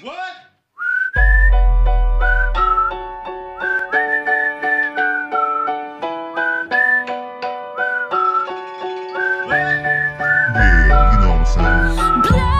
What? Yeah, you know what I'm saying.